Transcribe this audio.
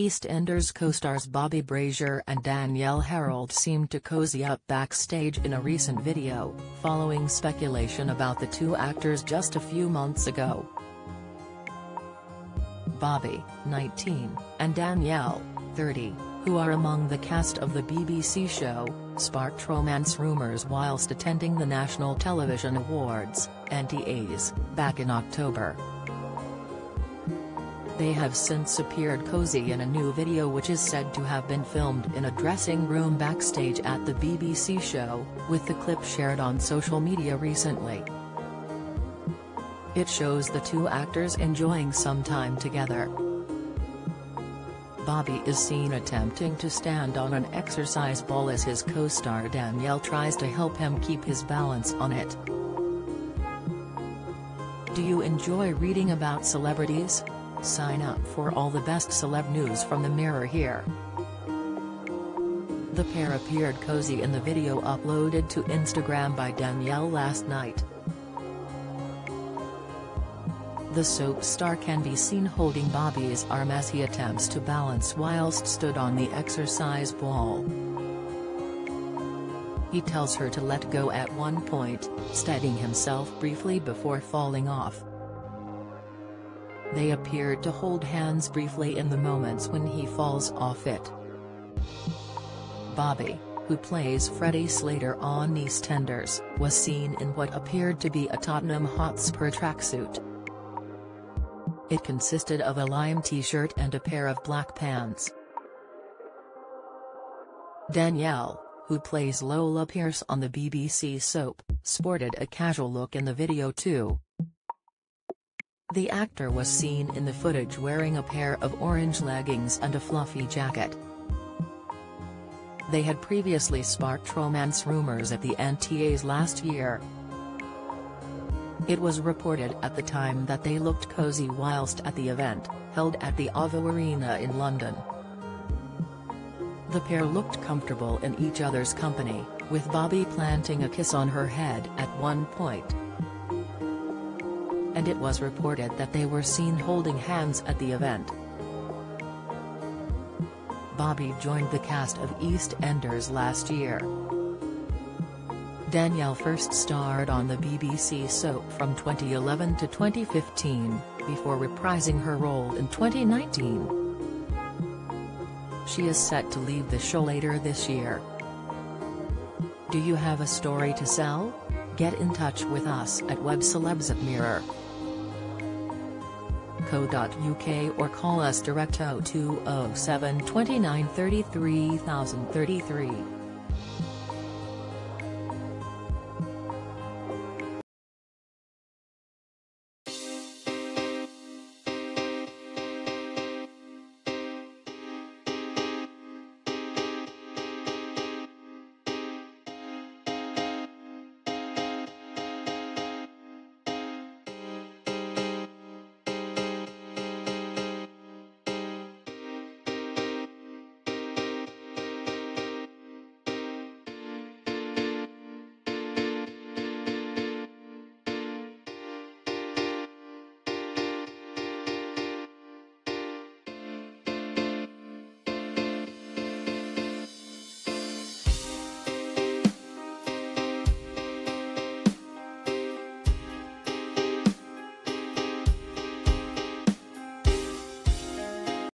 EastEnders co-stars Bobby Brazier and Danielle Harold seemed to cozy up backstage in a recent video, following speculation about the two actors just a few months ago. Bobby, 19, and Danielle, 30, who are among the cast of the BBC show, sparked romance rumours whilst attending the National Television Awards, NTAs, back in October. They have since appeared cozy in a new video which is said to have been filmed in a dressing room backstage at the BBC show, with the clip shared on social media recently. It shows the two actors enjoying some time together. Bobby is seen attempting to stand on an exercise ball as his co-star Danielle tries to help him keep his balance on it. Do you enjoy reading about celebrities? Sign up for all the best celeb news from the Mirror here. The pair appeared cozy in the video uploaded to Instagram by Danielle last night. The soap star can be seen holding Bobby's arm as he attempts to balance whilst stood on the exercise ball. He tells her to let go at one point, steadying himself briefly before falling off. They appeared to hold hands briefly in the moments when he falls off it. Bobby, who plays Freddie Slater on EastEnders, was seen in what appeared to be a Tottenham Hotspur tracksuit. It consisted of a lime t-shirt and a pair of black pants. Danielle, who plays Lola Pearce on the BBC soap, sported a casual look in the video too. The actor was seen in the footage wearing a pair of orange leggings and a fluffy jacket. They had previously sparked romance rumors at the NTAs last year. It was reported at the time that they looked cozy whilst at the event, held at the OVO Arena in London. The pair looked comfortable in each other's company, with Bobby planting a kiss on her head at one point and it was reported that they were seen holding hands at the event. Bobby joined the cast of EastEnders last year. Danielle first starred on the BBC soap from 2011 to 2015, before reprising her role in 2019. She is set to leave the show later this year. Do you have a story to sell? Get in touch with us at webcelebs at Mirror co.uk or call us direct 0207 29 33 033.